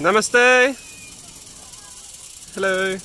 Namaste. Hello.